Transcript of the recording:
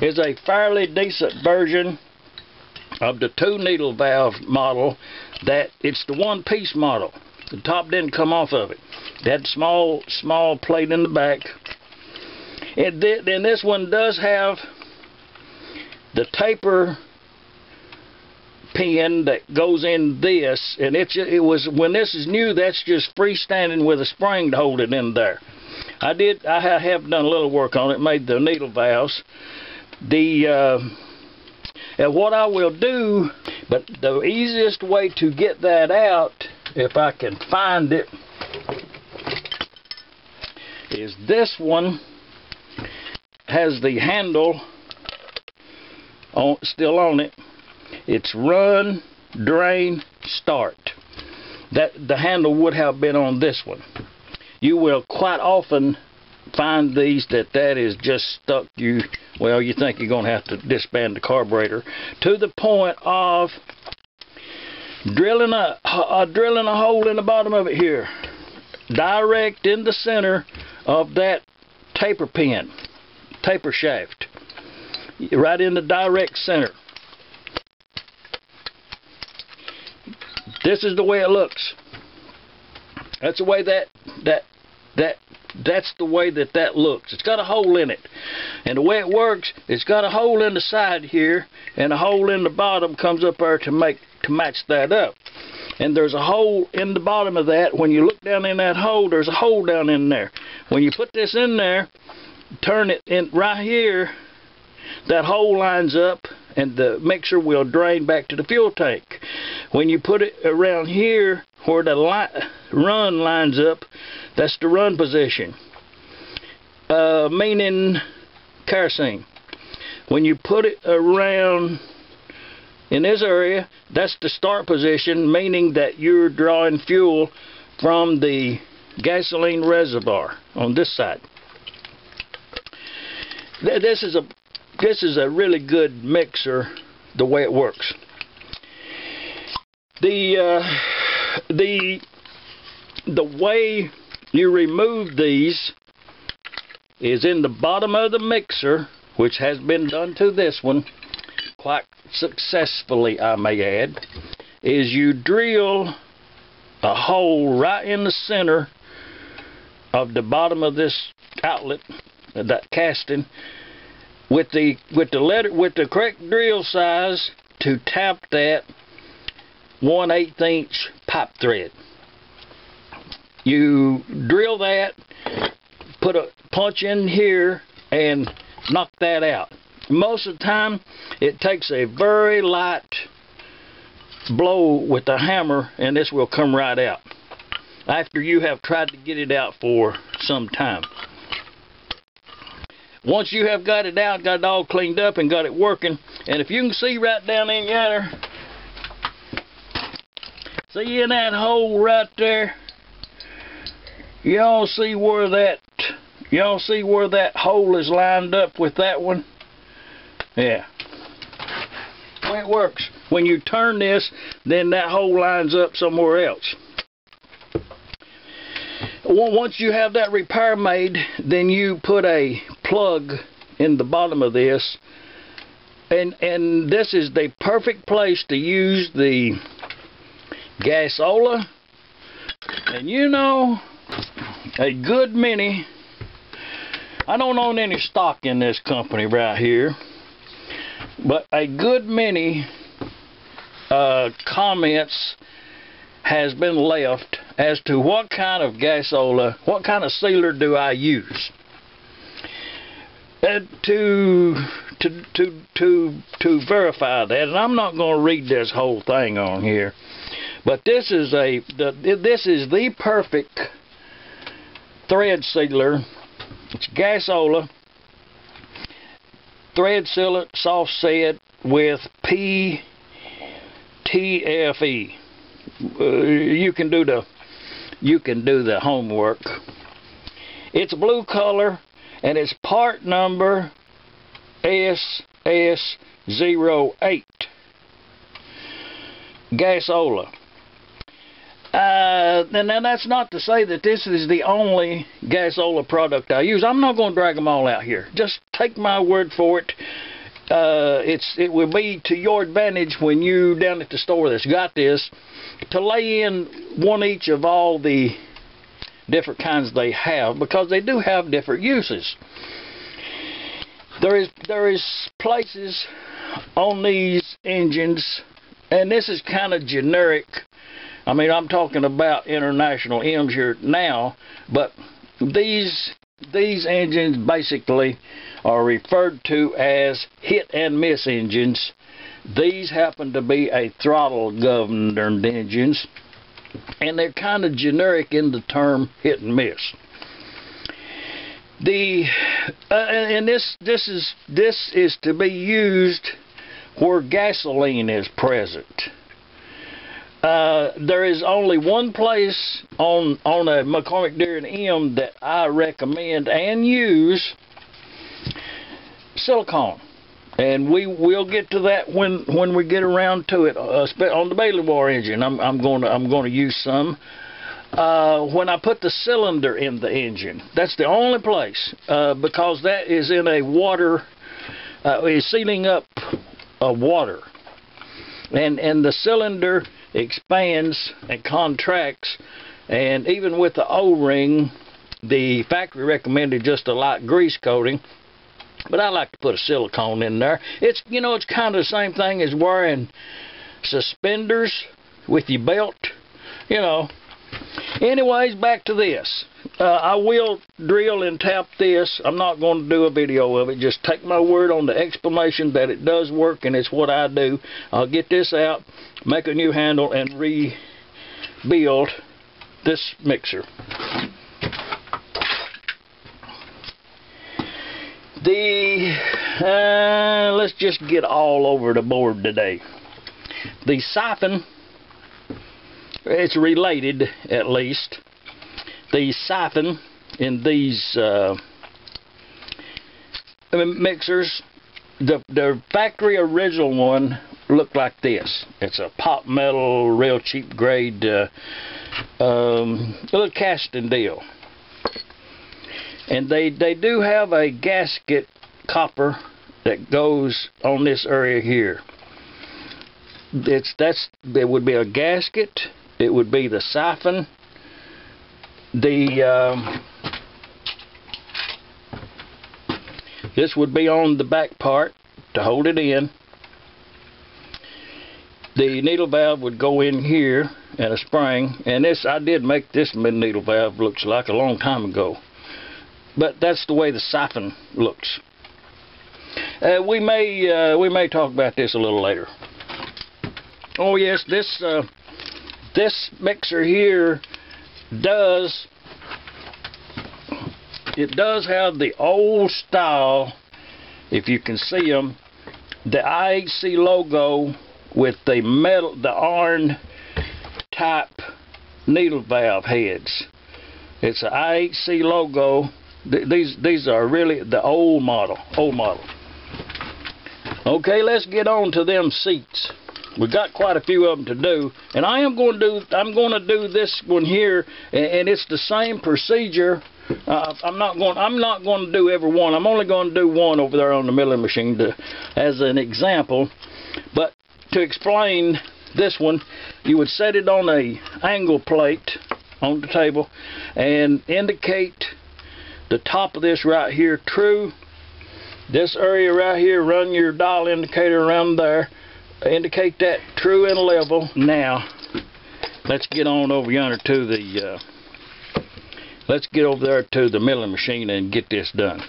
is a fairly decent version of the two needle valve model that it's the one piece model. The top didn't come off of it. that small small plate in the back. And then this one does have the taper pin that goes in this and it's it was when this is new that's just freestanding with a spring to hold it in there I did I have done a little work on it made the needle valves the uh, and what I will do but the easiest way to get that out if I can find it is this one has the handle on still on it it's run, drain, start. That the handle would have been on this one. You will quite often find these that that is just stuck you well you think you're going to have to disband the carburetor to the point of drilling a uh, drilling a hole in the bottom of it here direct in the center of that taper pin taper shaft right in the direct center This is the way it looks. That's the way that that that that's the way that that looks. It's got a hole in it. And the way it works, it's got a hole in the side here and a hole in the bottom comes up there to make to match that up. And there's a hole in the bottom of that. When you look down in that hole, there's a hole down in there. When you put this in there, turn it in right here, that hole lines up and the mixer will drain back to the fuel tank. When you put it around here where the li run lines up, that's the run position, uh, meaning kerosene. When you put it around in this area, that's the start position, meaning that you're drawing fuel from the gasoline reservoir on this side. This is a this is a really good mixer the way it works. The uh, the the way you remove these is in the bottom of the mixer, which has been done to this one quite successfully, I may add, is you drill a hole right in the center of the bottom of this outlet, that casting, with the with the letter with the correct drill size to tap that 1 8 inch pipe thread. You drill that, put a punch in here, and knock that out. Most of the time, it takes a very light blow with the hammer, and this will come right out. After you have tried to get it out for some time. Once you have got it out, got it all cleaned up and got it working, and if you can see right down in yonder, see in that hole right there, y'all see where that, y'all see where that hole is lined up with that one? Yeah. Way it works. When you turn this, then that hole lines up somewhere else once you have that repair made, then you put a plug in the bottom of this. And, and this is the perfect place to use the Gasoila. And you know, a good many, I don't own any stock in this company right here, but a good many uh, comments has been left as to what kind of Gasoila, what kind of sealer do I use. And to to to to to verify that, and I'm not going to read this whole thing on here, but this is a the, this is the perfect thread sealer. It's Gasoila thread sealant soft set with PTFE uh, you can do the you can do the homework. It's blue color and it's part number SS08 Gasoila. Uh, and now that's not to say that this is the only Gasoila product I use. I'm not going to drag them all out here. Just take my word for it. Uh, it's it will be to your advantage when you down at the store that's got this to lay in one each of all the different kinds they have because they do have different uses. There is there is places on these engines, and this is kind of generic. I mean, I'm talking about international M's here now, but these these engines basically are referred to as hit and miss engines. These happen to be a throttle governed engines and they're kind of generic in the term hit and miss. The uh, and this this is this is to be used where gasoline is present. Uh, there is only one place on on a McCormick Deering M that I recommend and use silicone, and we will get to that when when we get around to it. Uh, on the Bailey War engine, I'm I'm going to I'm going to use some. Uh, when I put the cylinder in the engine, that's the only place uh, because that is in a water uh, is sealing up a water, and and the cylinder expands and contracts and even with the O-ring the factory recommended just a light grease coating but I like to put a silicone in there it's you know it's kind of the same thing as wearing suspenders with your belt you know anyways back to this uh, I will drill and tap this. I'm not going to do a video of it. Just take my word on the explanation that it does work and it's what I do. I'll get this out, make a new handle, and rebuild this mixer. The uh, let's just get all over the board today. The siphon, it's related at least the siphon in these uh, mixers, the, the factory original one looked like this. It's a pot metal, real cheap grade, uh, um, little casting deal. And they, they do have a gasket copper that goes on this area here. It's that's there would be a gasket. It would be the siphon the um, this would be on the back part to hold it in the needle valve would go in here and a spring and this I did make this needle valve looks like a long time ago but that's the way the siphon looks. Uh, we may uh, we may talk about this a little later. Oh yes this uh, this mixer here does it does have the old style if you can see them the IHC logo with the metal the iron type needle valve heads. It's an IHC logo these these are really the old model old model. Okay let's get on to them seats. We got quite a few of them to do and I am going to do I'm going to do this one here and, and it's the same procedure. Uh, I'm not going I'm not going to do every one. I'm only going to do one over there on the milling machine to, as an example. But to explain this one you would set it on a angle plate on the table and indicate the top of this right here true this area right here run your dial indicator around there indicate that true and level. Now, let's get on over yonder to the, uh, let's get over there to the milling machine and get this done.